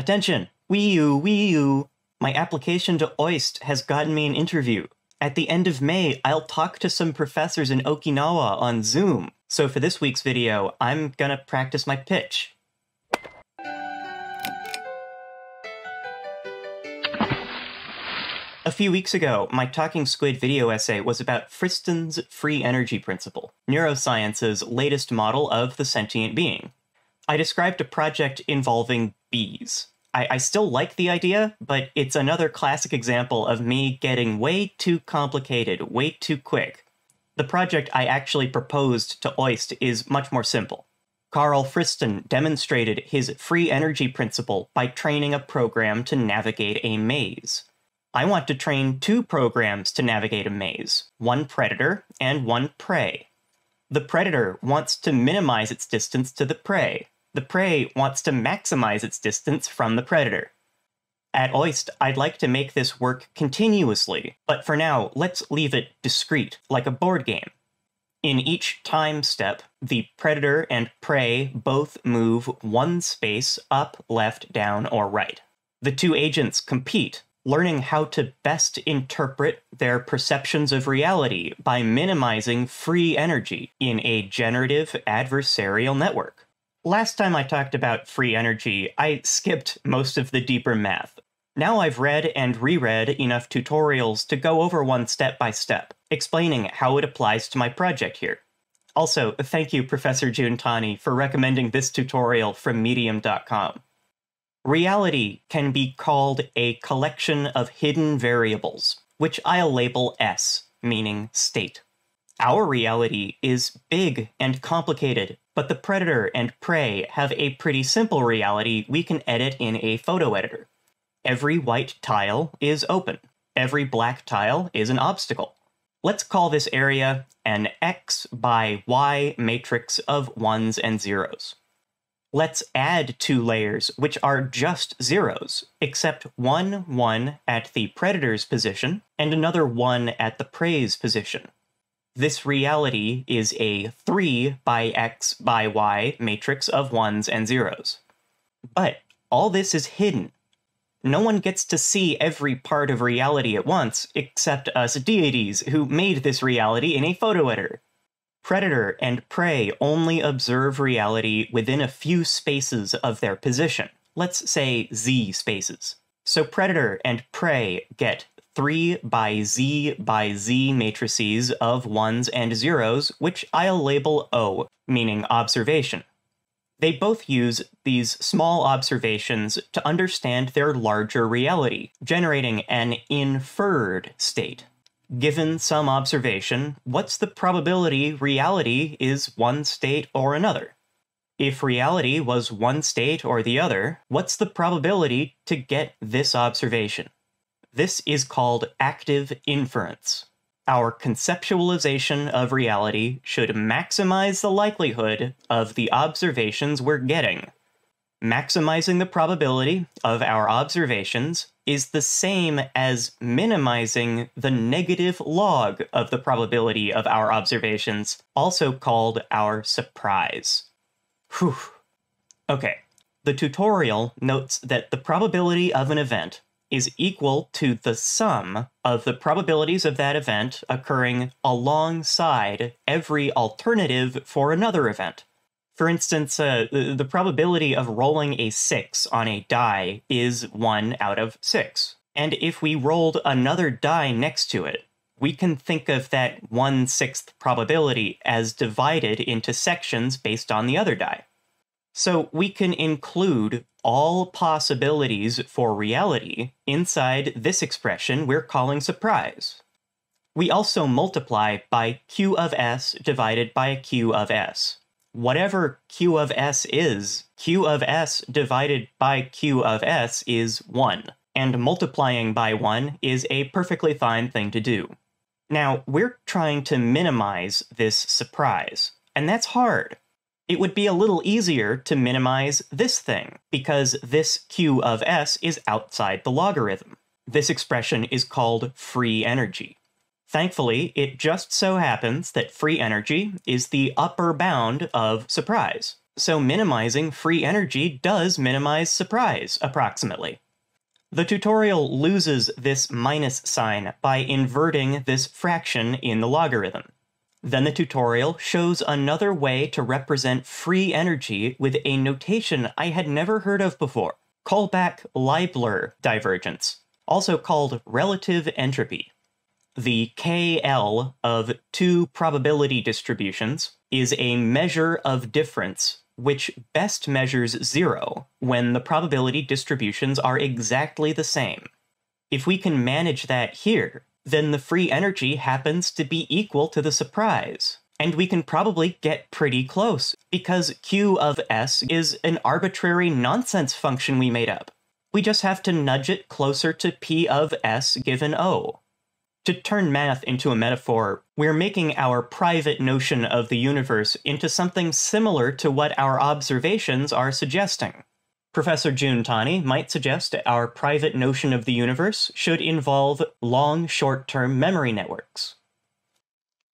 Attention! Wii U, Wii U! My application to OIST has gotten me an interview. At the end of May, I'll talk to some professors in Okinawa on Zoom. So for this week's video, I'm gonna practice my pitch. A few weeks ago, my Talking Squid video essay was about Friston's free energy principle, neuroscience's latest model of the sentient being. I described a project involving bees. I, I, still like the idea, but it's another classic example of me getting way too complicated, way too quick. The project I actually proposed to OIST is much more simple. Karl Friston demonstrated his free energy principle by training a program to navigate a maze. I want to train two programs to navigate a maze, one predator and one prey. The predator wants to minimize its distance to the prey. The prey wants to maximize its distance from the predator. At OIST, I'd like to make this work continuously, but for now, let's leave it discrete, like a board game. In each time step, the predator and prey both move one space up, left, down, or right. The two agents compete learning how to best interpret their perceptions of reality by minimizing free energy in a generative adversarial network. Last time I talked about free energy, I skipped most of the deeper math. Now I've read and reread enough tutorials to go over one step by step, explaining how it applies to my project here. Also, thank you, Professor Jun Tani, for recommending this tutorial from Medium.com. Reality can be called a collection of hidden variables, which I'll label S, meaning state. Our reality is big and complicated, but the predator and prey have a pretty simple reality we can edit in a photo editor. Every white tile is open. Every black tile is an obstacle. Let's call this area an x by y matrix of ones and zeros let's add two layers, which are just zeros, except one 1 at the predator's position and another 1 at the prey's position. This reality is a 3 by x by y matrix of ones and zeros. But all this is hidden. No one gets to see every part of reality at once, except us deities who made this reality in a photo editor. Predator and prey only observe reality within a few spaces of their position. Let's say z spaces. So predator and prey get 3 by z by z matrices of ones and zeros, which I'll label O, meaning observation. They both use these small observations to understand their larger reality, generating an inferred state given some observation, what's the probability reality is one state or another? If reality was one state or the other, what's the probability to get this observation? This is called active inference. Our conceptualization of reality should maximize the likelihood of the observations we're getting. Maximizing the probability of our observations is the same as minimizing the negative log of the probability of our observations, also called our surprise. Whew. Okay, the tutorial notes that the probability of an event is equal to the sum of the probabilities of that event occurring alongside every alternative for another event. For instance, uh, the, probability of rolling a 6 on a die is 1 out of 6. And if we rolled another die next to it, we can think of that 1 sixth probability as divided into sections based on the other die. So we can include all possibilities for reality inside this expression we're calling surprise. We also multiply by q of s divided by q of s whatever q of s is, q of s divided by q of s is 1, and multiplying by 1 is a perfectly fine thing to do. Now, we're trying to minimize this surprise, and that's hard. It would be a little easier to minimize this thing, because this q of s is outside the logarithm. This expression is called free energy. Thankfully, it just so happens that free energy is the upper bound of surprise. So minimizing free energy does minimize surprise, approximately. The tutorial loses this minus sign by inverting this fraction in the logarithm. Then the tutorial shows another way to represent free energy with a notation I had never heard of before. Kullback Leibler divergence, also called relative entropy. The KL of two probability distributions is a measure of difference which best measures zero when the probability distributions are exactly the same. If we can manage that here, then the free energy happens to be equal to the surprise. And we can probably get pretty close, because Q of S is an arbitrary nonsense function we made up. We just have to nudge it closer to P of S given O. To turn math into a metaphor, we're making our private notion of the universe into something similar to what our observations are suggesting. Professor Jun Tani might suggest our private notion of the universe should involve long short term memory networks.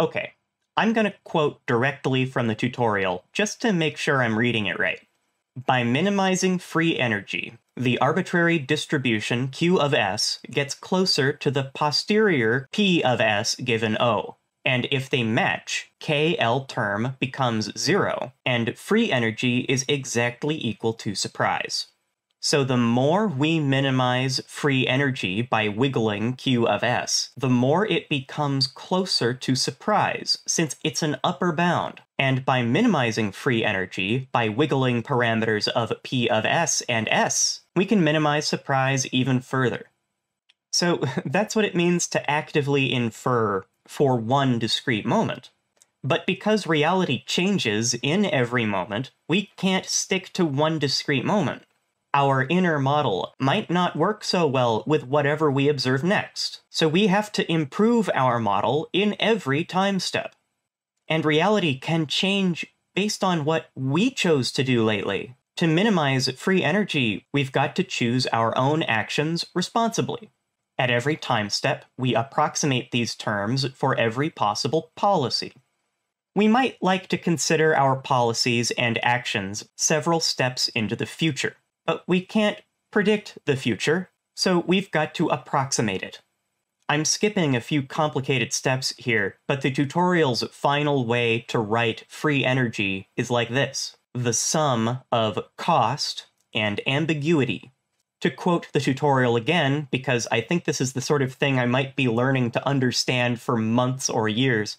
Okay, I'm going to quote directly from the tutorial just to make sure I'm reading it right. By minimizing free energy, the arbitrary distribution Q of S gets closer to the posterior P of S given O and if they match, KL term becomes zero, and free energy is exactly equal to surprise. So the more we minimize free energy by wiggling Q of S, the more it becomes closer to surprise, since it's an upper bound. And by minimizing free energy by wiggling parameters of P of S and S, we can minimize surprise even further. So that's what it means to actively infer for one discrete moment. But because reality changes in every moment, we can't stick to one discrete moment. Our inner model might not work so well with whatever we observe next, so we have to improve our model in every time step. And reality can change based on what we chose to do lately. To minimize free energy, we've got to choose our own actions responsibly. At every time step, we approximate these terms for every possible policy. We might like to consider our policies and actions several steps into the future, but we can't predict the future, so we've got to approximate it. I'm skipping a few complicated steps here, but the tutorial's final way to write free energy is like this. The sum of cost and ambiguity to quote the tutorial again, because I think this is the sort of thing I might be learning to understand for months or years.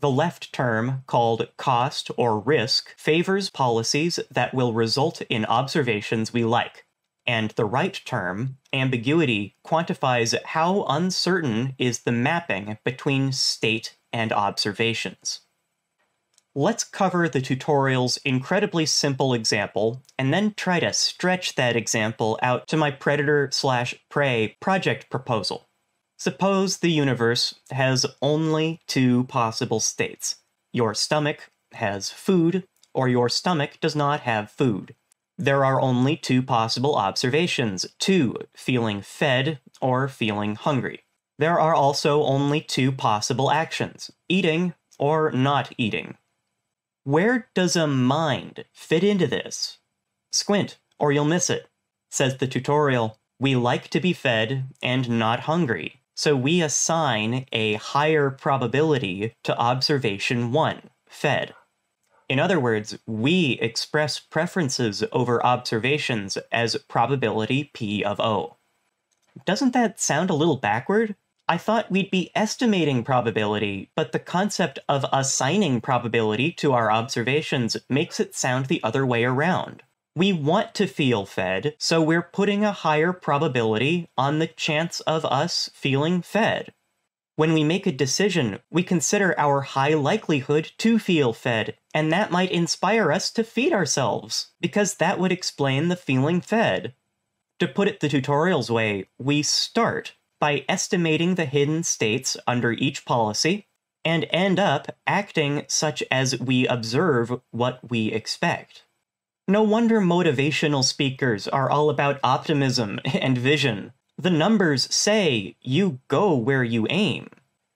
The left term, called cost or risk, favors policies that will result in observations we like. And the right term, ambiguity, quantifies how uncertain is the mapping between state and observations. Let's cover the tutorial's incredibly simple example, and then try to stretch that example out to my predator slash prey project proposal. Suppose the universe has only two possible states. Your stomach has food, or your stomach does not have food. There are only two possible observations, two, feeling fed or feeling hungry. There are also only two possible actions, eating or not eating. Where does a mind fit into this? Squint, or you'll miss it. Says the tutorial, we like to be fed and not hungry, so we assign a higher probability to observation 1, fed. In other words, we express preferences over observations as probability P of O. Doesn't that sound a little backward? I thought we'd be estimating probability, but the concept of assigning probability to our observations makes it sound the other way around. We want to feel fed, so we're putting a higher probability on the chance of us feeling fed. When we make a decision, we consider our high likelihood to feel fed, and that might inspire us to feed ourselves, because that would explain the feeling fed. To put it the tutorial's way, we start by estimating the hidden states under each policy and end up acting such as we observe what we expect. No wonder motivational speakers are all about optimism and vision. The numbers say you go where you aim.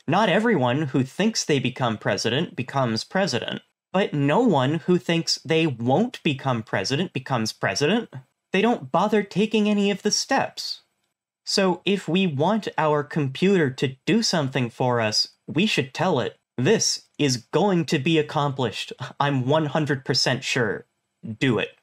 Not everyone who thinks they become president becomes president. But no one who thinks they won't become president becomes president. They don't bother taking any of the steps. So if we want our computer to do something for us, we should tell it, this is going to be accomplished. I'm 100% sure. Do it.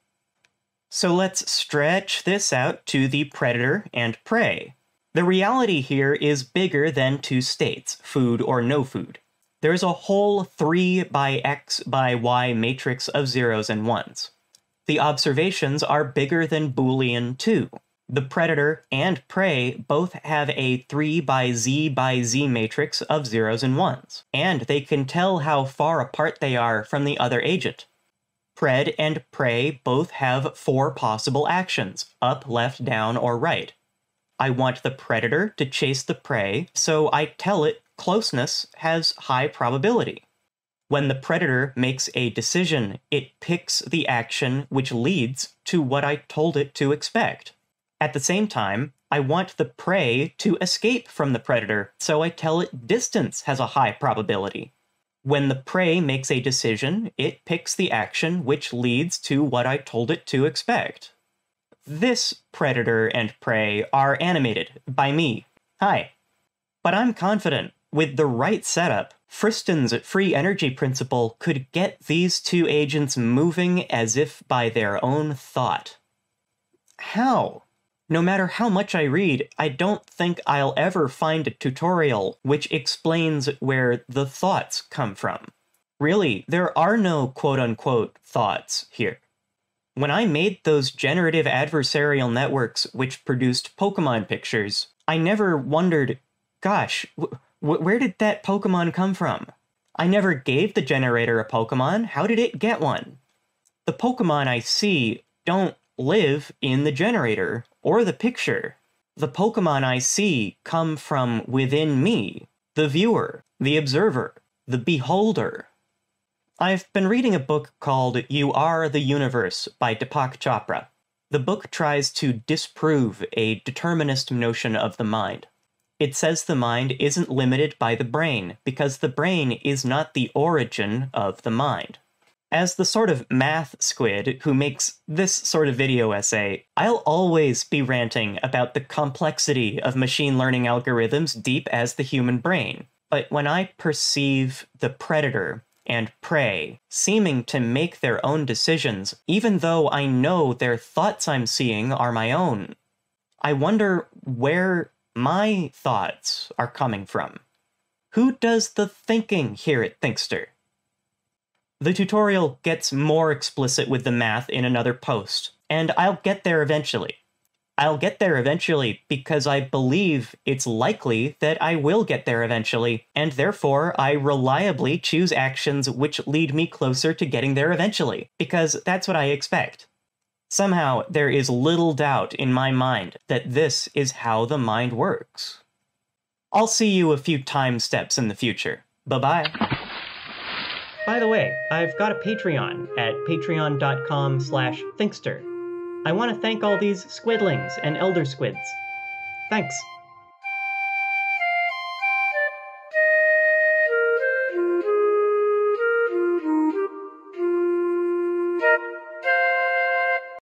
So let's stretch this out to the predator and prey. The reality here is bigger than two states, food or no food. There's a whole 3 by x by y matrix of zeros and ones. The observations are bigger than Boolean 2. The predator and prey both have a 3 by z by z matrix of zeros and ones, and they can tell how far apart they are from the other agent. Pred and prey both have four possible actions up, left, down, or right. I want the predator to chase the prey, so I tell it closeness has high probability. When the predator makes a decision, it picks the action which leads to what I told it to expect. At the same time, I want the prey to escape from the predator, so I tell it distance has a high probability. When the prey makes a decision, it picks the action which leads to what I told it to expect. This predator and prey are animated by me. Hi. But I'm confident, with the right setup, Friston's free energy principle could get these two agents moving as if by their own thought. How? No matter how much I read, I don't think I'll ever find a tutorial which explains where the thoughts come from. Really, there are no quote unquote thoughts here. When I made those generative adversarial networks which produced Pokemon pictures, I never wondered, gosh, where did that Pokemon come from? I never gave the generator a Pokemon, how did it get one? The Pokemon I see don't live in the generator or the picture. The Pokemon I see come from within me, the viewer, the observer, the beholder. I've been reading a book called You Are the Universe by Deepak Chopra. The book tries to disprove a determinist notion of the mind. It says the mind isn't limited by the brain because the brain is not the origin of the mind. As the sort of math squid who makes this sort of video essay, I'll always be ranting about the complexity of machine learning algorithms deep as the human brain. But when I perceive the predator and prey seeming to make their own decisions, even though I know their thoughts I'm seeing are my own, I wonder where my thoughts are coming from. Who does the thinking here at Thinkstr? The tutorial gets more explicit with the math in another post, and I'll get there eventually. I'll get there eventually because I believe it's likely that I will get there eventually, and therefore I reliably choose actions which lead me closer to getting there eventually, because that's what I expect. Somehow, there is little doubt in my mind that this is how the mind works. I'll see you a few time steps in the future. Bye bye. By the way, I've got a Patreon at patreon.com slash thinkstr. I want to thank all these squidlings and elder squids. Thanks.